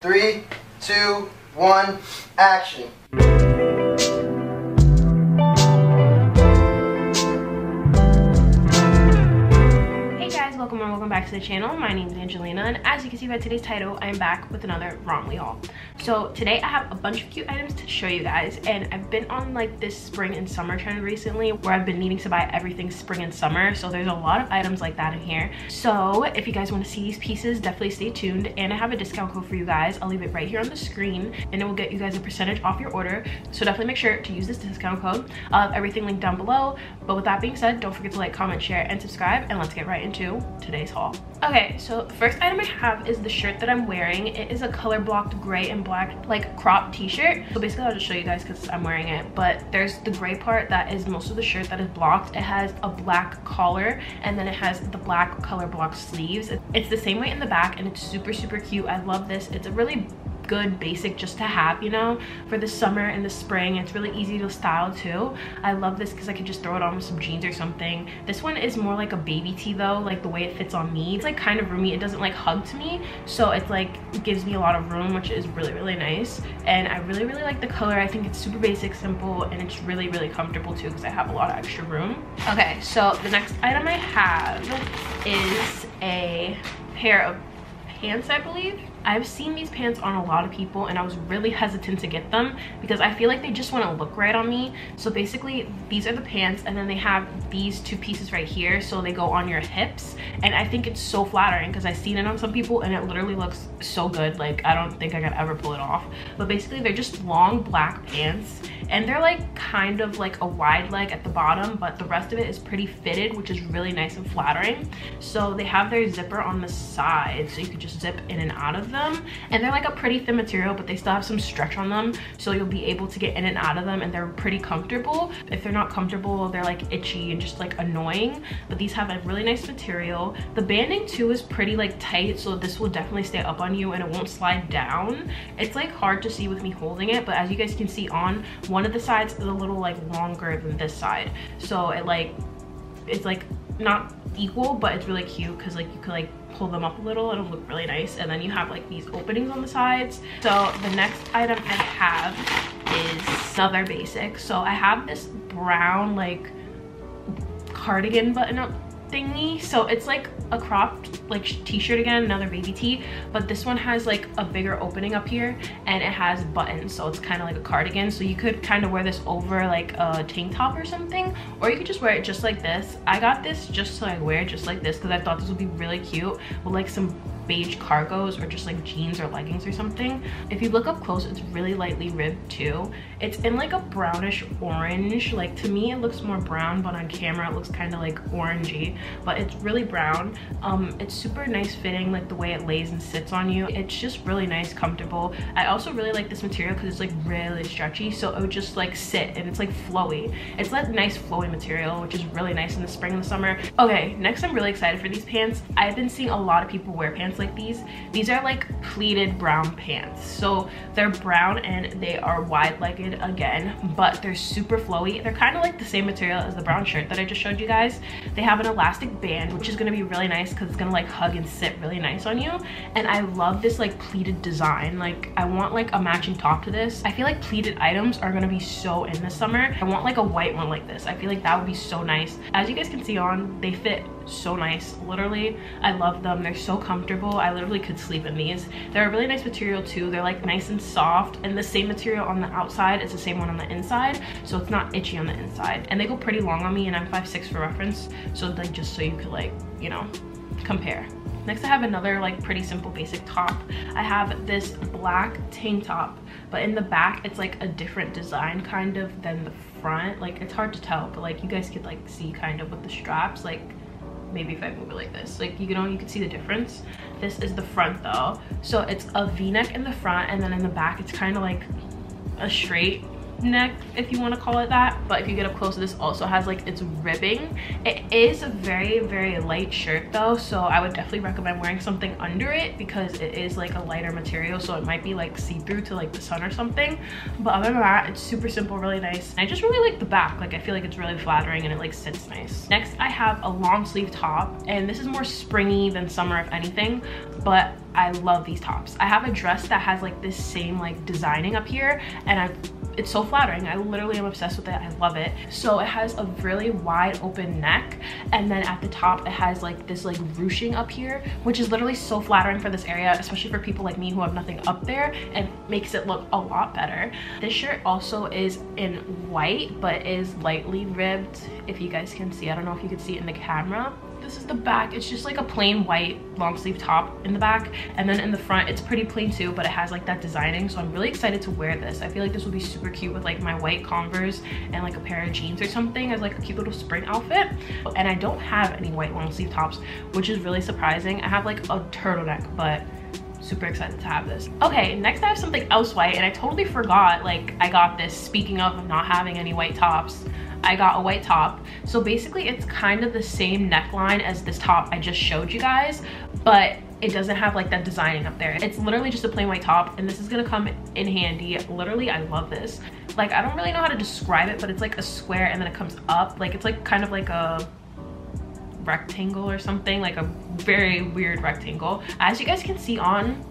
Three, two, one, action. Welcome and welcome back to the channel. My name is Angelina and as you can see by today's title, I am back with another Romwe haul. So today I have a bunch of cute items to show you guys and I've been on like this spring and summer trend recently where I've been needing to buy everything spring and summer. So there's a lot of items like that in here. So if you guys want to see these pieces, definitely stay tuned and I have a discount code for you guys. I'll leave it right here on the screen and it will get you guys a percentage off your order. So definitely make sure to use this discount code. I'll have everything linked down below. But with that being said, don't forget to like, comment, share, and subscribe and let's get right into today's haul. Okay, so the first item I have is the shirt that I'm wearing. It is a color blocked gray and black like crop t-shirt. So basically I'll just show you guys because I'm wearing it. But there's the gray part that is most of the shirt that is blocked. It has a black collar and then it has the black color blocked sleeves. It's the same way in the back and it's super, super cute. I love this. It's a really good basic just to have you know for the summer and the spring. It's really easy to style too. I love this because i could just throw it on with some jeans or something. This one is more like a baby tee though like the way it fits on me. It's like kind of roomy. It doesn't like hug to me so it's like gives me a lot of room which is really really nice. And i really really like the color. I think it's super basic simple and it's really really comfortable too because i have a lot of extra room. Okay so the next item i have is a pair of pants i believe I've seen these pants on a lot of people and I was really hesitant to get them because I feel like they just want to look right on me. So basically these are the pants and then they have these two pieces right here so they go on your hips and I think it's so flattering because I've seen it on some people and it literally looks so good like I don't think I could ever pull it off. But basically they're just long black pants and they're like kind of like a wide leg at the bottom but the rest of it is pretty fitted which is really nice and flattering. So they have their zipper on the side so you could just zip in and out of them and they're like a pretty thin material but they still have some stretch on them. So you'll be able to get in and out of them and they're pretty comfortable. If they're not comfortable they're like itchy and just like annoying. But these have a really nice material. The banding too is pretty like tight so this will definitely stay up on you and it won't slide down. It's like hard to see with me holding it but as you guys can see on one of the sides is a little like longer than this side. So it like it's like not equal but it's really cute because like you could like pull them up a little it'll look really nice and then you have like these openings on the sides. So the next item i have is another basic. So i have this brown like cardigan button up thingy. So it's like a cropped like t-shirt again another baby tee but this one has like a bigger opening up here and it has buttons so it's kind of like a cardigan. So you could kind of wear this over like a tank top or something or you could just wear it just like this. I got this just so i wear it just like this because i thought this would be really cute with like some beige cargos or just like jeans or leggings or something. If you look up close, it's really lightly ribbed too. It's in like a brownish orange. Like to me, it looks more brown, but on camera, it looks kind of like orangey, but it's really brown. Um, it's super nice fitting, like the way it lays and sits on you. It's just really nice, comfortable. I also really like this material because it's like really stretchy. So it would just like sit and it's like flowy. It's like nice flowy material, which is really nice in the spring and the summer. Okay, next I'm really excited for these pants. I've been seeing a lot of people wear pants like these. These are like pleated brown pants. So they're brown and they are wide-legged again, but they're super flowy. They're kind of like the same material as the brown shirt that I just showed you guys. They have an elastic band, which is gonna be really nice because it's gonna like hug and sit really nice on you. And I love this like pleated design. Like I want like a matching top to this. I feel like pleated items are gonna be so in the summer. I want like a white one like this. I feel like that would be so nice. As you guys can see on, they fit so nice. Literally, I love them. They're so comfortable I literally could sleep in these. They're a really nice material too. They're like nice and soft and the same material on the outside is the same one on the inside. So it's not itchy on the inside. And they go pretty long on me and I'm 5'6 for reference. So like just so you could like, you know, compare. Next I have another like pretty simple basic top. I have this black tank top, but in the back it's like a different design kind of than the front. Like it's hard to tell, but like you guys could like see kind of with the straps, like maybe if I move it like this. Like you know, you can see the difference. This is the front though. So it's a v-neck in the front and then in the back it's kind of like a straight neck if you want to call it that but if you get up close this also has like its ribbing. It is a very very light shirt though so i would definitely recommend wearing something under it because it is like a lighter material so it might be like see-through to like the sun or something. But other than that it's super simple really nice. I just really like the back like i feel like it's really flattering and it like sits nice. Next i have a long sleeve top and this is more springy than summer if anything but I love these tops. I have a dress that has like this same like designing up here and I it's so flattering. I literally am obsessed with it. I love it. So it has a really wide open neck and then at the top it has like this like ruching up here which is literally so flattering for this area especially for people like me who have nothing up there and makes it look a lot better. This shirt also is in white but is lightly ribbed if you guys can see. I don't know if you can see it in the camera this is the back. It's just like a plain white long sleeve top in the back and then in the front it's pretty plain too but it has like that designing so i'm really excited to wear this. I feel like this will be super cute with like my white converse and like a pair of jeans or something as like a cute little spring outfit. And i don't have any white long sleeve tops which is really surprising. I have like a turtleneck but super excited to have this. Okay next i have something else white and i totally forgot like i got this speaking of not having any white tops I got a white top. So basically it's kind of the same neckline as this top I just showed you guys, but it doesn't have like that designing up there. It's literally just a plain white top and this is gonna come in handy. Literally, I love this. Like, I don't really know how to describe it, but it's like a square and then it comes up. Like, it's like kind of like a rectangle or something, like a very weird rectangle. As you guys can see on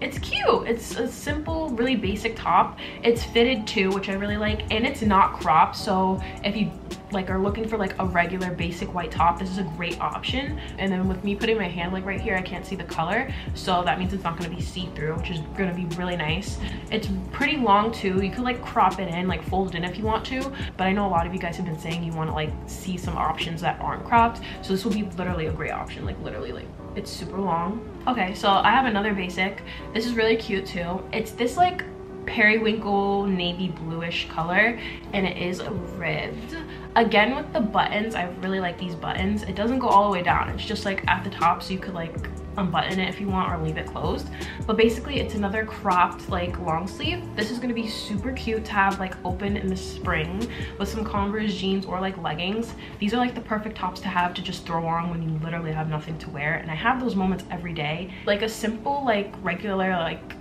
it's cute. It's a simple really basic top. It's fitted too which i really like and it's not cropped so if you like are looking for like a regular basic white top this is a great option. And then with me putting my hand like right here i can't see the color. So that means it's not going to be see-through which is going to be really nice. It's pretty long too. You could like crop it in like fold it in if you want to. But i know a lot of you guys have been saying you want to like see some options that aren't cropped. So this will be literally a great option like literally like it's super long. Okay so i have another basic. This is really cute too. It's this like periwinkle navy bluish color and it is ribbed again with the buttons i really like these buttons. It doesn't go all the way down. It's just like at the top so you could like unbutton it if you want or leave it closed. But basically it's another cropped like long sleeve. This is going to be super cute to have like open in the spring with some converse jeans or like leggings. These are like the perfect tops to have to just throw on when you literally have nothing to wear. And i have those moments every day. Like a simple like regular like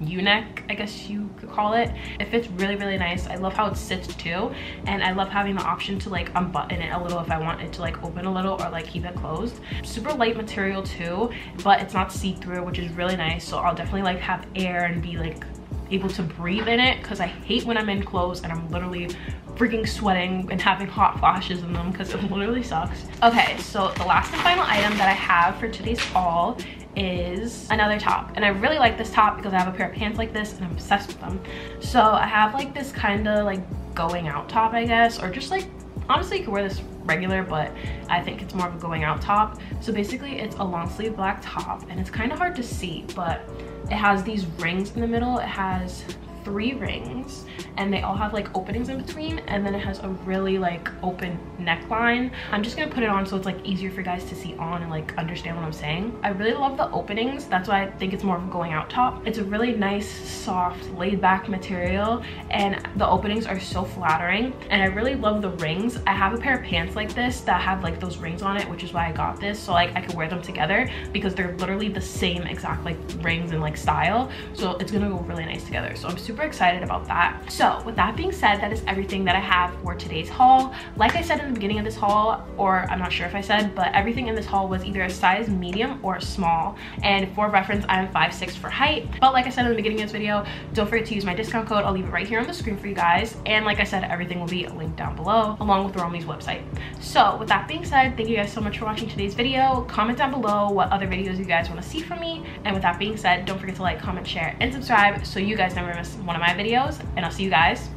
u-neck i guess you could call it. It fits really really nice. I love how it sits too and i love having the option to like unbutton it a little if i want it to like open a little or like keep it closed. Super light material too but it's not see-through which is really nice so i'll definitely like have air and be like able to breathe in it because I hate when I'm in clothes and I'm literally freaking sweating and having hot flashes in them because it literally sucks. Okay, so the last and final item that I have for today's haul is another top. And i really like this top because i have a pair of pants like this and i'm obsessed with them. So i have like this kind of like going out top i guess or just like honestly you could wear this regular but i think it's more of a going out top. So basically it's a long sleeve black top and it's kind of hard to see but it has these rings in the middle. It has three rings and they all have like openings in between and then it has a really like open neckline. I'm just gonna put it on so it's like easier for you guys to see on and like understand what i'm saying. I really love the openings. That's why i think it's more of a going out top. It's a really nice soft laid back material and the openings are so flattering and i really love the rings. I have a pair of pants like this that have like those rings on it which is why i got this so like i could wear them together because they're literally the same exact like rings and like style. So it's gonna go really nice together. So i'm super super excited about that. So with that being said, that is everything that I have for today's haul. Like I said in the beginning of this haul, or I'm not sure if I said, but everything in this haul was either a size medium or small. And for reference, I am 5'6 for height. But like I said in the beginning of this video, don't forget to use my discount code. I'll leave it right here on the screen for you guys. And like I said, everything will be linked down below along with Romwe's website. So with that being said, thank you guys so much for watching today's video. Comment down below what other videos you guys want to see from me. And with that being said, don't forget to like, comment, share, and subscribe so you guys never miss one of my videos and I'll see you guys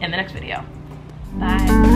in the next video. Bye.